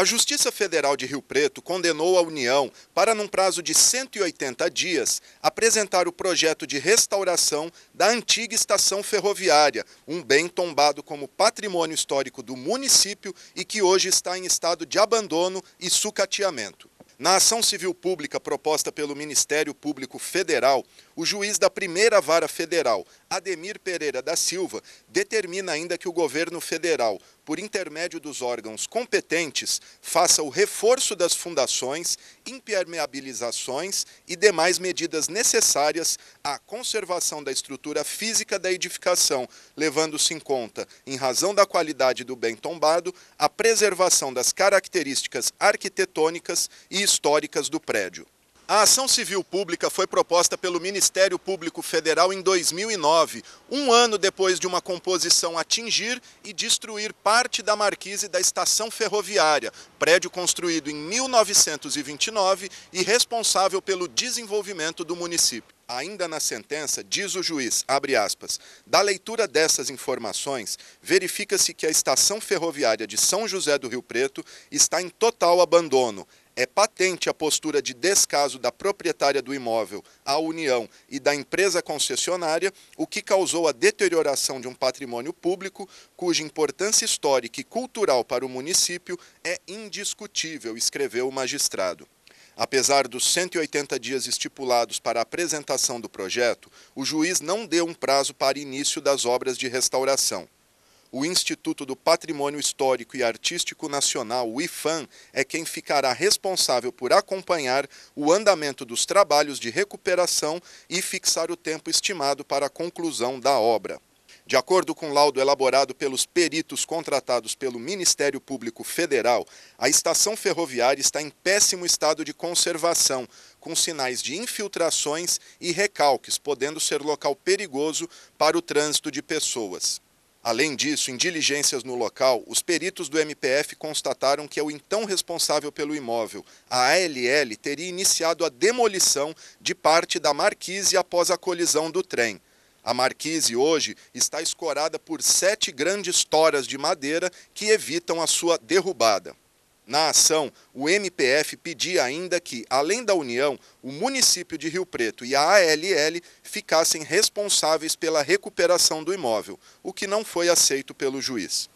A Justiça Federal de Rio Preto condenou a União para, num prazo de 180 dias, apresentar o projeto de restauração da antiga estação ferroviária, um bem tombado como patrimônio histórico do município e que hoje está em estado de abandono e sucateamento. Na ação civil pública proposta pelo Ministério Público Federal, o juiz da primeira vara federal, Ademir Pereira da Silva, determina ainda que o governo federal, por intermédio dos órgãos competentes, faça o reforço das fundações, impermeabilizações e demais medidas necessárias à conservação da estrutura física da edificação, levando-se em conta, em razão da qualidade do bem tombado, a preservação das características arquitetônicas e históricas do prédio. A ação civil pública foi proposta pelo Ministério Público Federal em 2009, um ano depois de uma composição atingir e destruir parte da marquise da estação ferroviária, prédio construído em 1929 e responsável pelo desenvolvimento do município. Ainda na sentença, diz o juiz, abre aspas, da leitura dessas informações, verifica-se que a estação ferroviária de São José do Rio Preto está em total abandono, é patente a postura de descaso da proprietária do imóvel, a União e da empresa concessionária, o que causou a deterioração de um patrimônio público cuja importância histórica e cultural para o município é indiscutível, escreveu o magistrado. Apesar dos 180 dias estipulados para a apresentação do projeto, o juiz não deu um prazo para início das obras de restauração. O Instituto do Patrimônio Histórico e Artístico Nacional, o IFAM, é quem ficará responsável por acompanhar o andamento dos trabalhos de recuperação e fixar o tempo estimado para a conclusão da obra. De acordo com o laudo elaborado pelos peritos contratados pelo Ministério Público Federal, a estação ferroviária está em péssimo estado de conservação, com sinais de infiltrações e recalques, podendo ser local perigoso para o trânsito de pessoas. Além disso, em diligências no local, os peritos do MPF constataram que o então responsável pelo imóvel, a ALL, teria iniciado a demolição de parte da marquise após a colisão do trem. A marquise hoje está escorada por sete grandes toras de madeira que evitam a sua derrubada. Na ação, o MPF pedia ainda que, além da União, o município de Rio Preto e a ALL ficassem responsáveis pela recuperação do imóvel, o que não foi aceito pelo juiz.